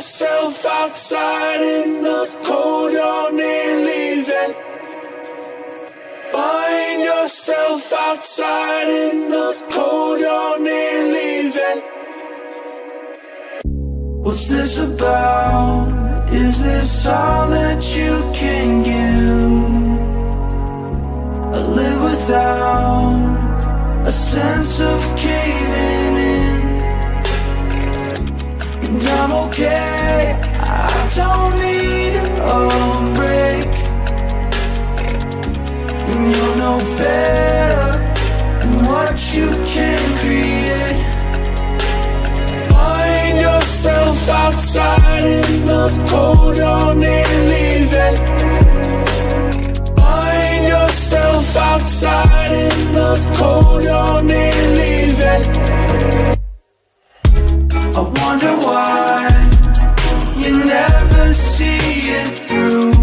yourself outside in the cold, you're near leaving. Find yourself outside in the cold, you're near leaving. What's this about? Is this all that you can give? I live without a sense of caving And I'm okay, I don't need a break. And you'll know better than what you can create. Find yourself outside in the cold, you're near leaving. Find yourself outside in the cold, you're near leaving. I wonder why you never see it through.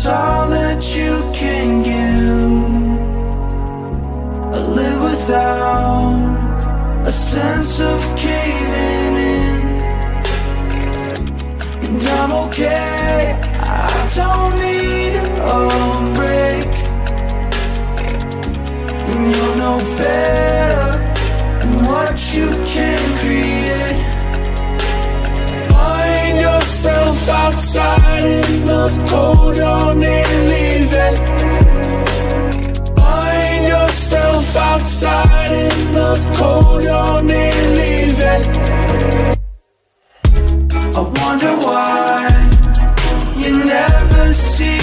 Is this all that you can give? I live without a sense of caving in. And I'm okay, I don't need a break. And you'll know better than what you can outside in the cold, you're near leaving. Find yourself outside in the cold, you're near leaving. I wonder why you never see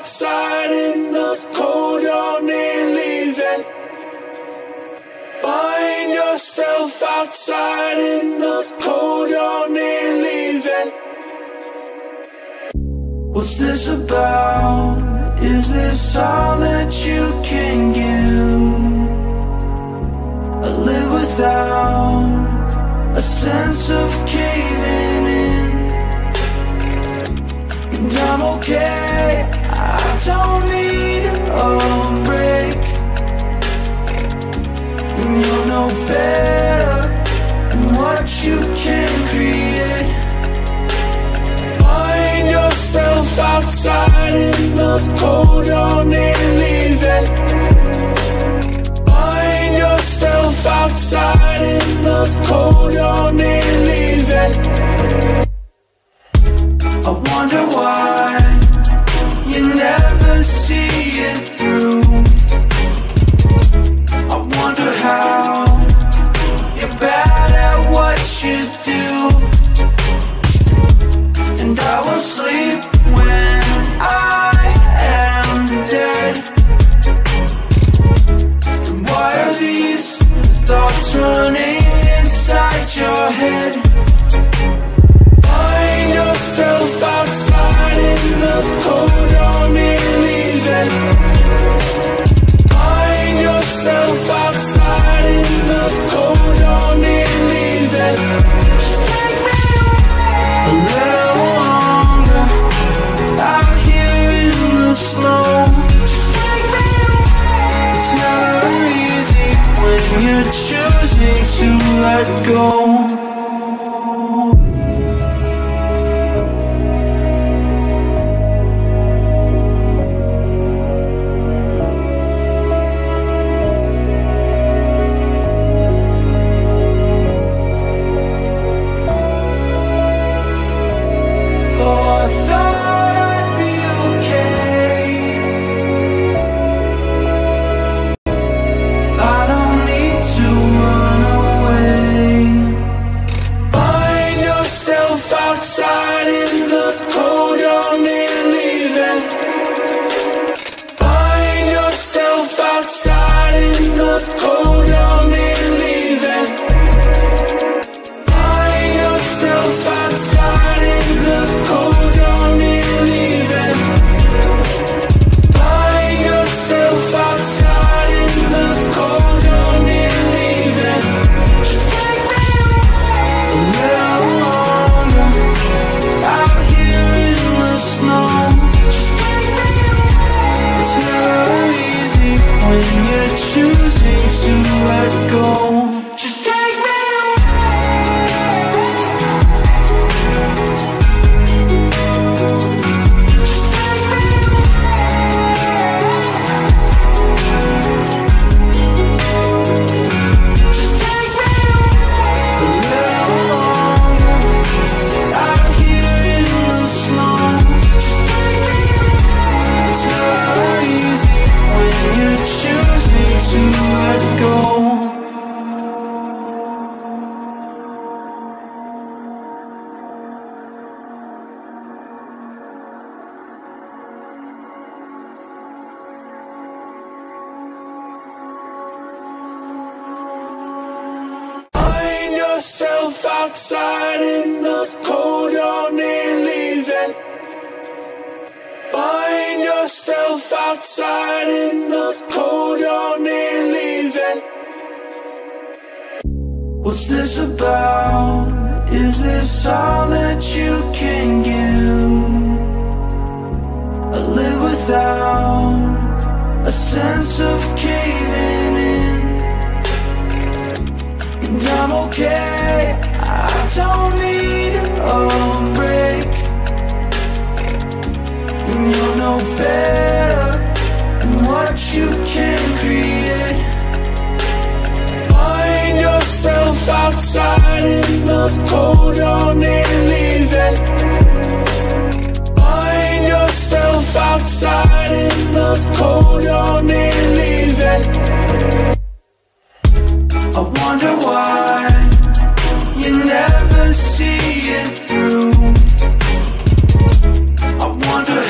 outside in the cold, you're near leaving. Find yourself outside in the cold, you're near leaving. What's this about? Is this all that you can give? I live without a sense of caving in, and I'm okay don't need a break. And you're no better than what you can create. Find yourself outside in the cold, don't leave it Find yourself outside in the cold, don't leave it I wonder why see. Yourself outside in the cold, you're near leaving. What's this about? Is this all that you can give? I live without a sense of caving in. And I'm okay, I don't need a break. And you'll know better than what you can create. Find yourself outside in the cold, you're near leaving. Find yourself outside in the cold, you're near leaving. I wonder why you never see it through. I wonder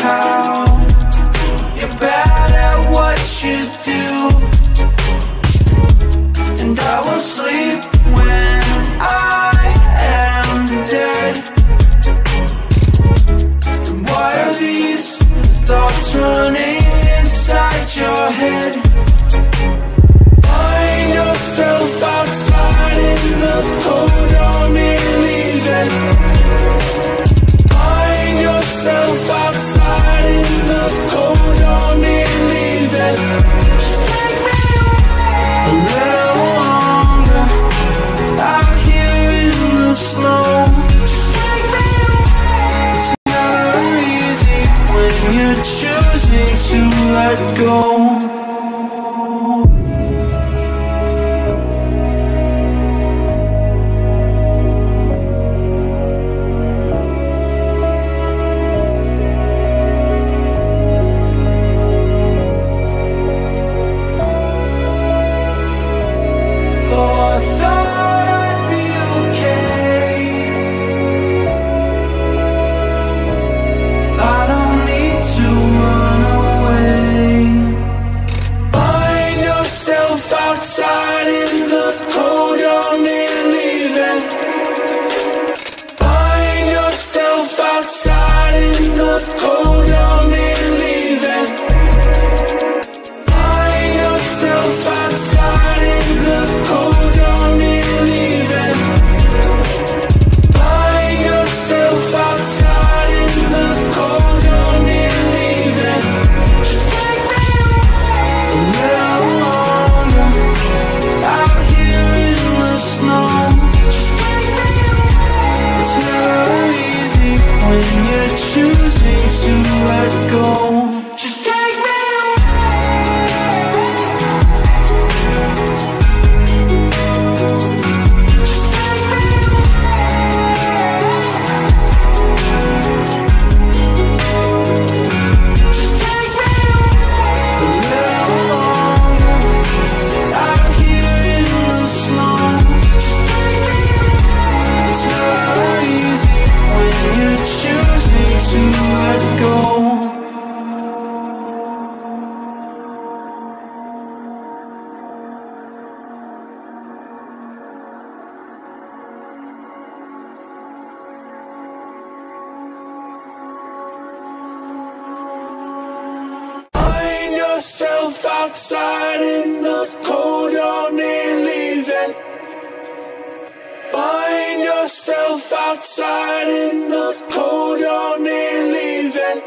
outside in the cold, you're near leaving.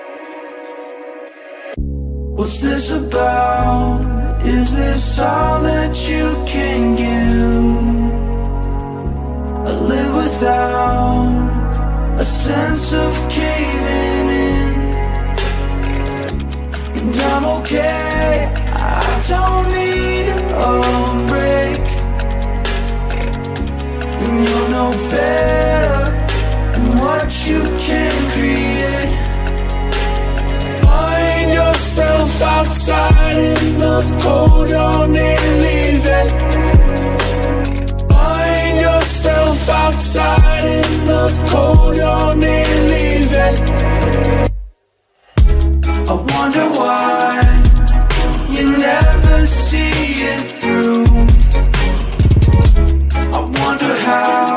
What's this about? Is this all that you can give? I live without a sense of caving in. And I'm okay, I don't need a break. And you'll no better can create. Find yourself outside in the cold, near leaving. Find yourself outside in the cold, near leaving. I wonder why you never see it through. I wonder how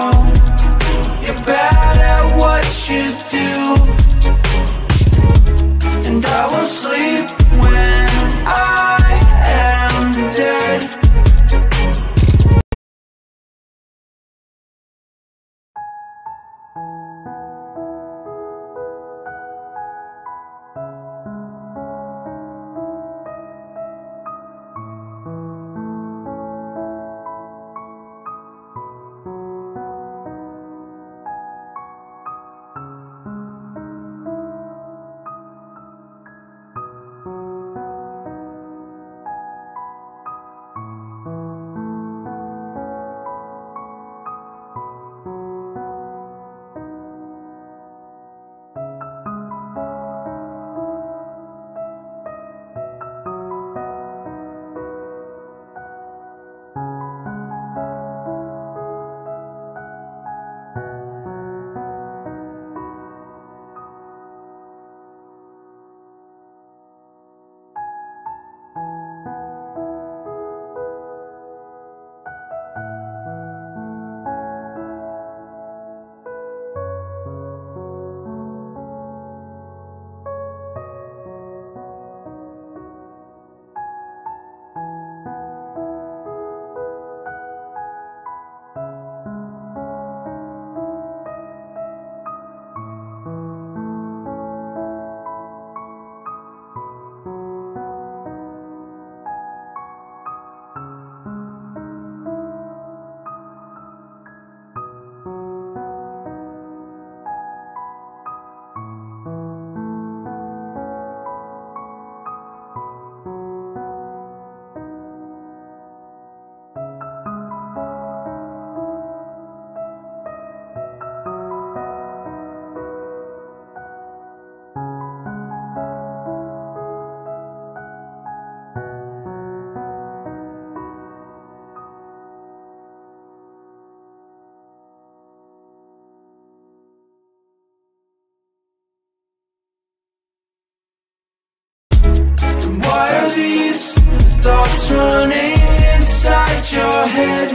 head?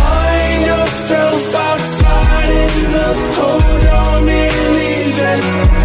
Find yourself outside in the cold, you're nearly there.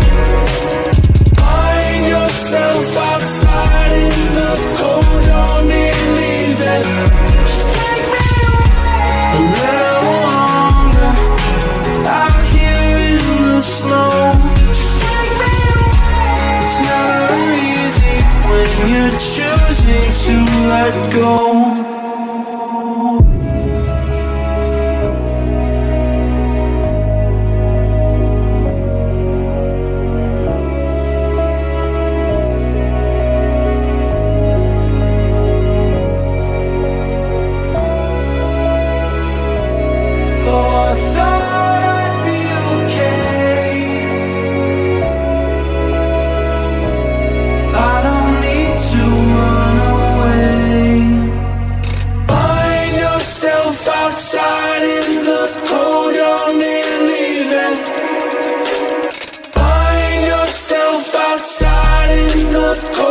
In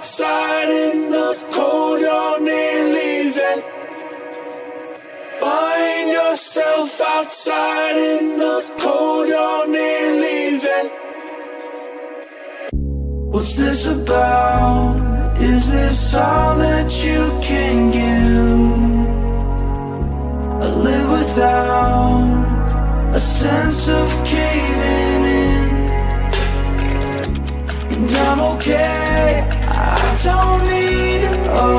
outside in the cold, you're nearly there. Find yourself outside in the cold, you're nearly there. What's this about? Is this all that you can give? I live without a sense of caving in. And I'm okay, I don't need a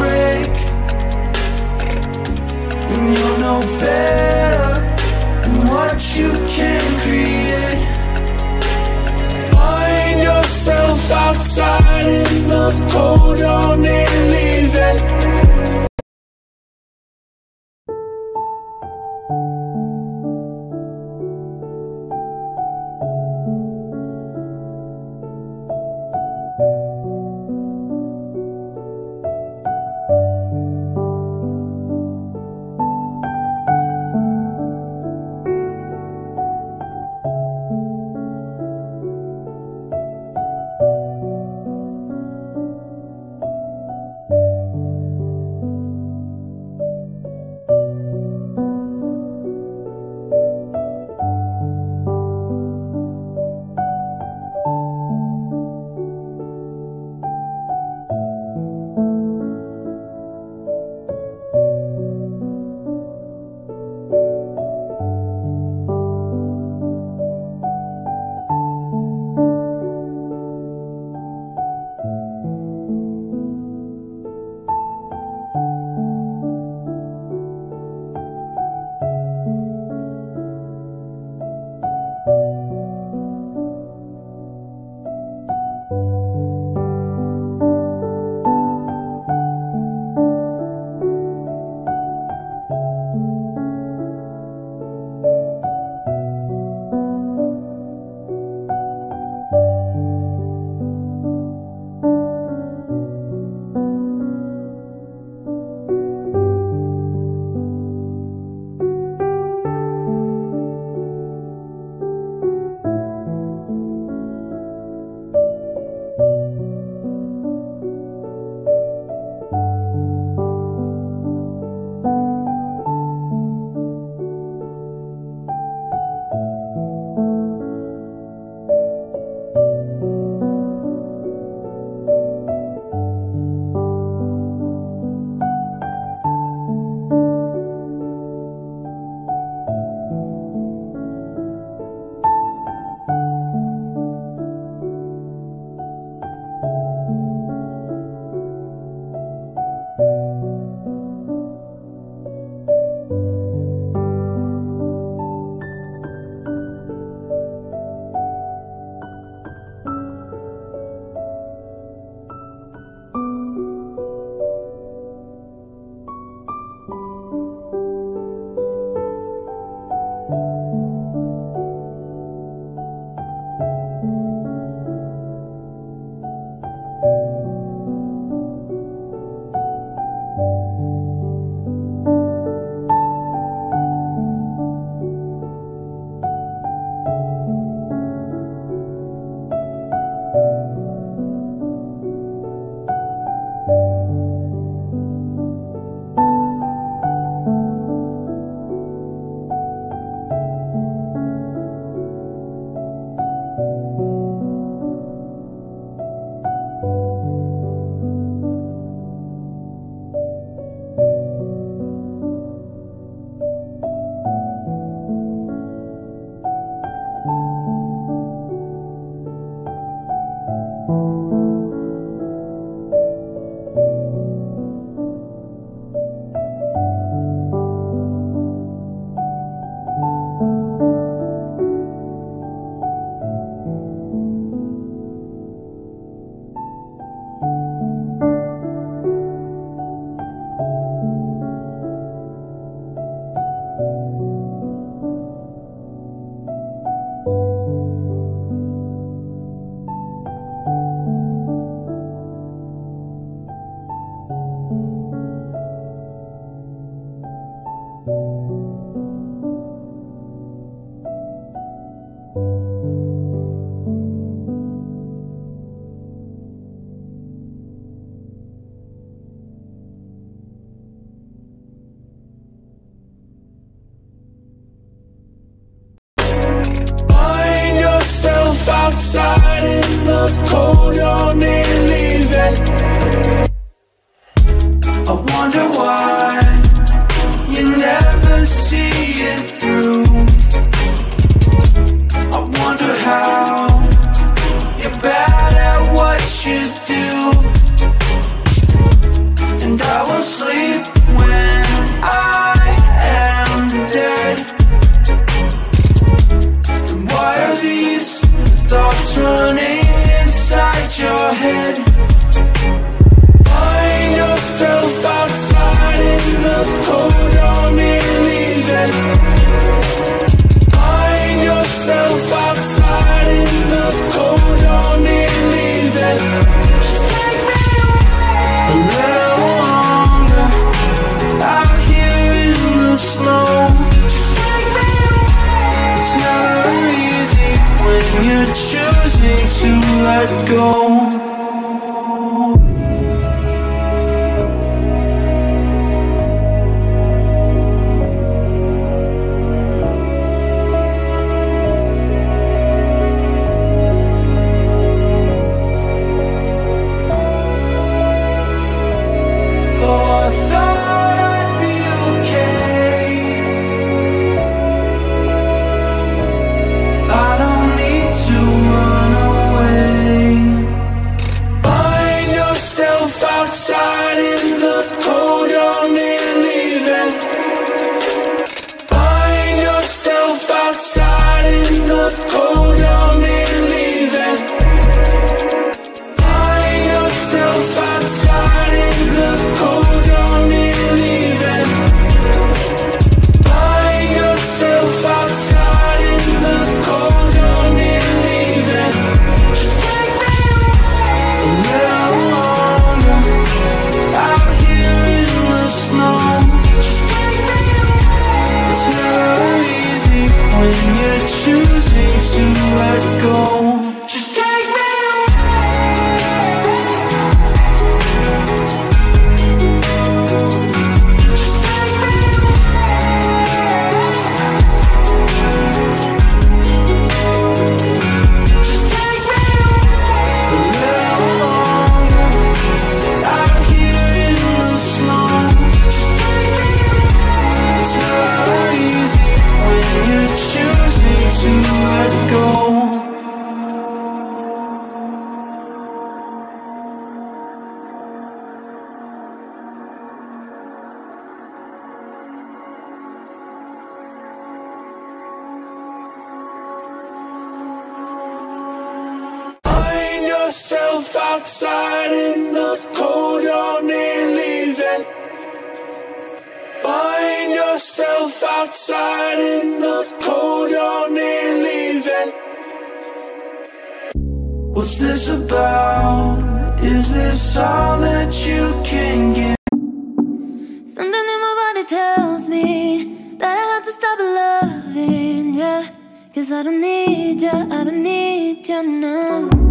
break. And you'll know better than what you can create. Find yourself outside in the cold, you're nearly there. cold, you're nearly. I wonder why. yourself outside in the cold, you're nearly then. Find yourself outside in the cold, you're nearly then. What's this about? Is this all that you can give? Something in my body tells me that I have to stop loving ya. Cause I don't need you. I don't need you now.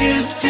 You do.